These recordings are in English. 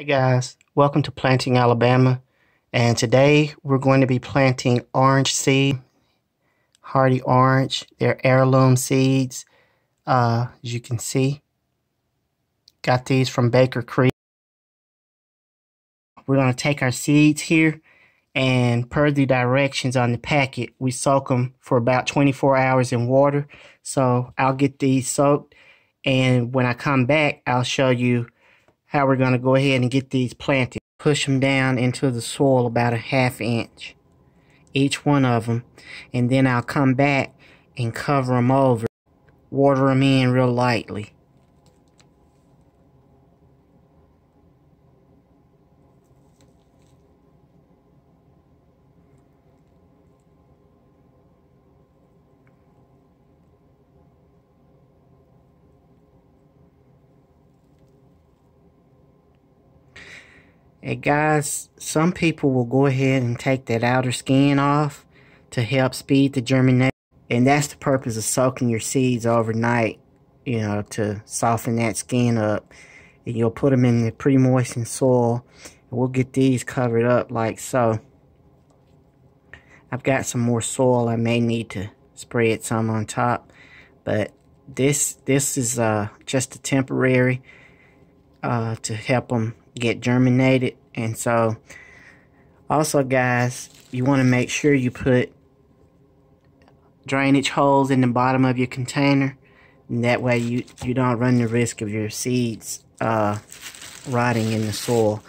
Hey guys, welcome to Planting Alabama. And today we're going to be planting orange seed, hardy orange. They're heirloom seeds, uh, as you can see. Got these from Baker Creek. We're going to take our seeds here and per the directions on the packet, we soak them for about 24 hours in water. So I'll get these soaked and when I come back, I'll show you how we're going to go ahead and get these planted. Push them down into the soil about a half inch, each one of them. And then I'll come back and cover them over, water them in real lightly. And guys, some people will go ahead and take that outer skin off to help speed the germination. And that's the purpose of soaking your seeds overnight, you know, to soften that skin up. And you'll put them in the pre-moistened soil. And we'll get these covered up like so. I've got some more soil. I may need to spread some on top. But this this is uh, just a temporary uh, to help them get germinated. And so, also, guys, you want to make sure you put drainage holes in the bottom of your container. And that way you, you don't run the risk of your seeds uh, rotting in the soil.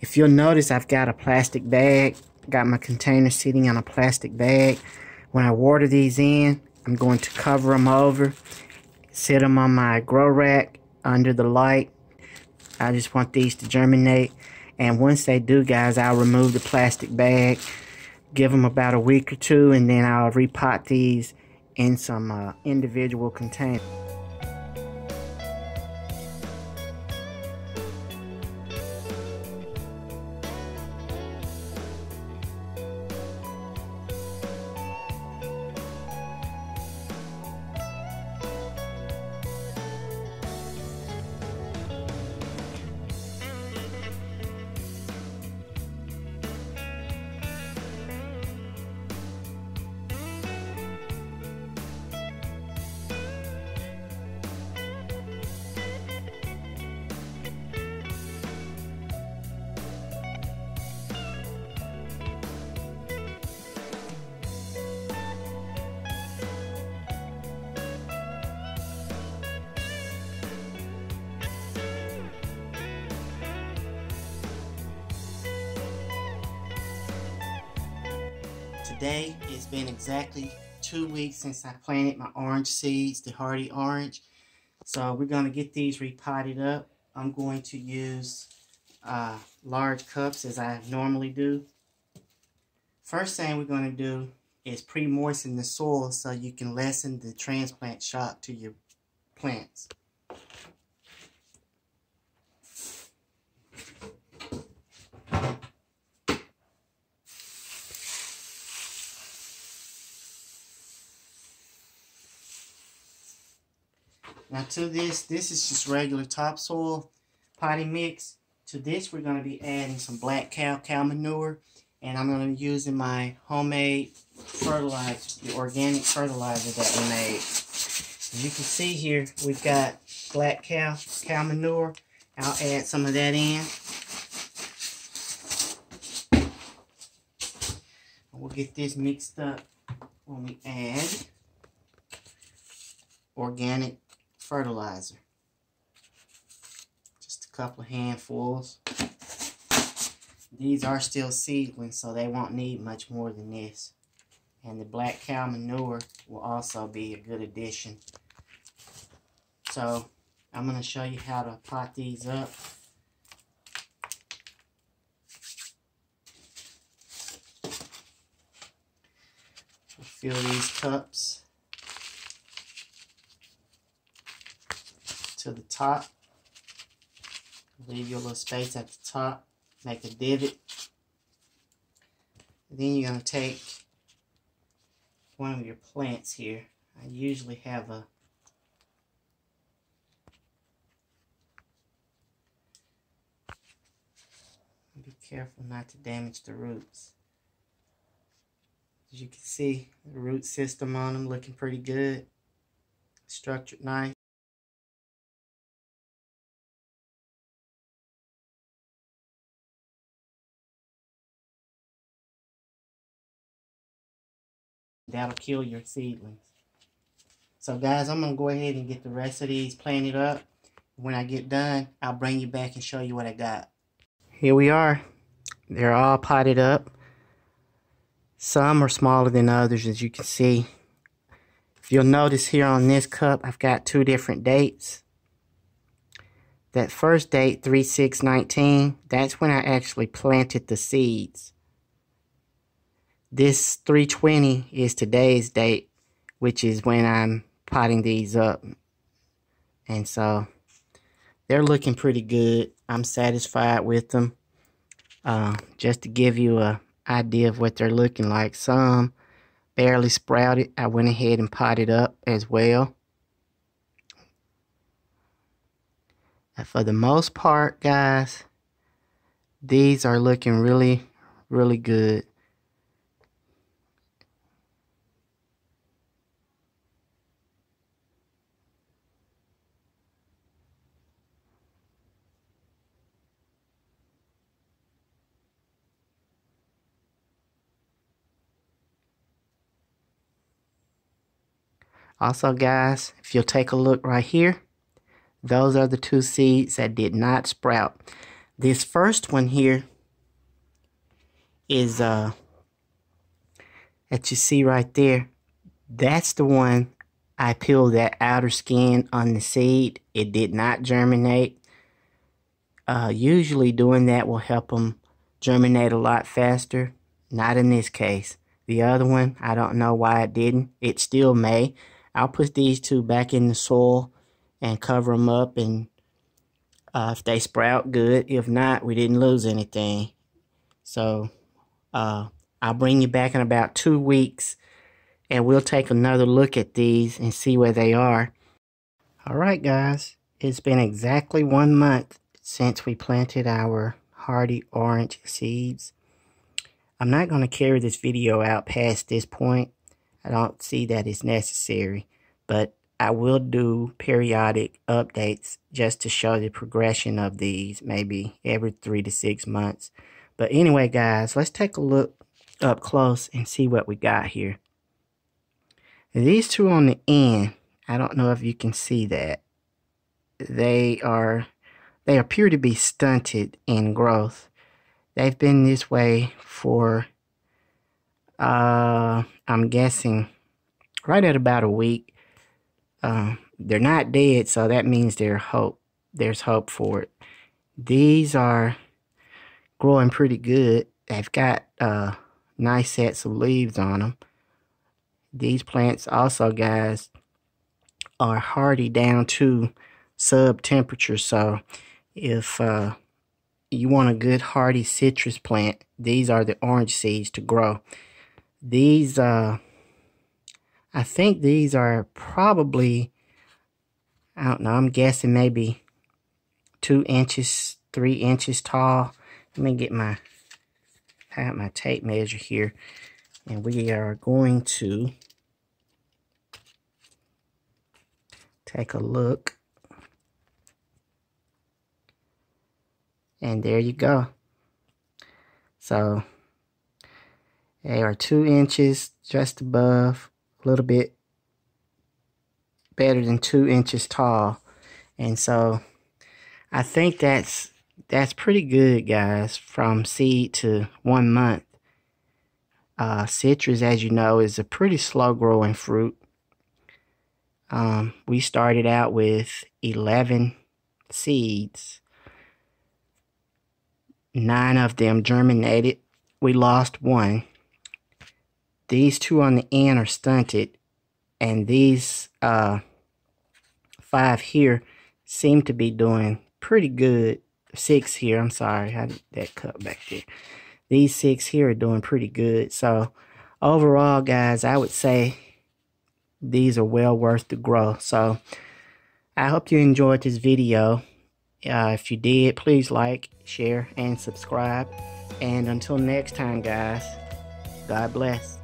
If you'll notice, I've got a plastic bag. Got my container sitting on a plastic bag. When I water these in, I'm going to cover them over. Set them on my grow rack under the light I just want these to germinate. And once they do, guys, I'll remove the plastic bag, give them about a week or two, and then I'll repot these in some uh, individual containers. Today, it's been exactly two weeks since I planted my orange seeds, the hardy orange. So we're going to get these repotted up. I'm going to use uh, large cups as I normally do. First thing we're going to do is pre-moisten the soil so you can lessen the transplant shock to your plants. Now to this, this is just regular topsoil potting mix. To this, we're going to be adding some black cow cow manure. And I'm going to be using my homemade fertilizer, the organic fertilizer that we made. As you can see here, we've got black cow cow manure. I'll add some of that in. We'll get this mixed up when we add organic fertilizer. Just a couple of handfuls. These are still seedlings, so they won't need much more than this. And the black cow manure will also be a good addition. So, I'm going to show you how to pot these up. Fill these cups. To the top. Leave your little space at the top. Make a divot. Then you're going to take one of your plants here. I usually have a Be careful not to damage the roots. As you can see, the root system on them looking pretty good. Structured nice. That'll kill your seedlings. So guys, I'm going to go ahead and get the rest of these planted up. When I get done, I'll bring you back and show you what I got. Here we are. They're all potted up. Some are smaller than others, as you can see. If you'll notice here on this cup, I've got two different dates. That first date, 3-6-19, that's when I actually planted the seeds. This 320 is today's date, which is when I'm potting these up. And so, they're looking pretty good. I'm satisfied with them. Uh, just to give you a idea of what they're looking like. Some barely sprouted. I went ahead and potted up as well. And for the most part, guys, these are looking really, really good. Also, guys, if you'll take a look right here, those are the two seeds that did not sprout. This first one here is, uh, that you see right there, that's the one I peeled that outer skin on the seed. It did not germinate. Uh, usually doing that will help them germinate a lot faster. Not in this case. The other one, I don't know why it didn't. It still may. I'll put these two back in the soil and cover them up and uh, if they sprout good. If not we didn't lose anything. So uh, I'll bring you back in about two weeks and we'll take another look at these and see where they are. Alright guys. It's been exactly one month since we planted our hardy orange seeds. I'm not going to carry this video out past this point I don't see that it's necessary, but I will do periodic updates just to show the progression of these, maybe every three to six months. But anyway, guys, let's take a look up close and see what we got here. These two on the end, I don't know if you can see that. They are, they appear to be stunted in growth. They've been this way for uh, I'm guessing right at about a week. Uh, they're not dead, so that means there's hope. There's hope for it. These are growing pretty good. They've got uh, nice sets of leaves on them. These plants also, guys, are hardy down to sub temperature. So if uh, you want a good hardy citrus plant, these are the orange seeds to grow. These, uh, I think these are probably, I don't know, I'm guessing maybe two inches, three inches tall. Let me get my, I have my tape measure here. And we are going to take a look. And there you go. So they are two inches just above, a little bit better than two inches tall. And so I think that's that's pretty good, guys, from seed to one month. Uh, citrus, as you know, is a pretty slow growing fruit. Um, we started out with 11 seeds. Nine of them germinated. We lost one. These two on the end are stunted. And these uh, five here seem to be doing pretty good. Six here, I'm sorry, I had that cut back there. These six here are doing pretty good. So overall, guys, I would say these are well worth the grow. So I hope you enjoyed this video. Uh, if you did, please like, share, and subscribe. And until next time, guys, God bless.